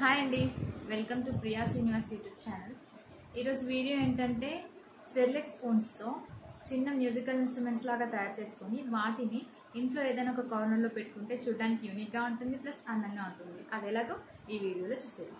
Hi అండి. Welcome to Priya Srinivas YouTube channel ఈరోజు video ఏంటంటే సెర్లెక్ స్పూన్స్తో చిన్న మ్యూజికల్ ఇన్స్ట్రుమెంట్స్ లాగా తయారు చేసుకొని వాటిని ఇంట్లో ఏదైనా ఒక కార్నర్లో పెట్టుకుంటే చూడడానికి యూనిక్గా ఉంటుంది ప్లస్ అందంగా ఉంటుంది. అది ఎలాగో ఈ వీడియోలో చూసేది